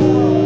Lord.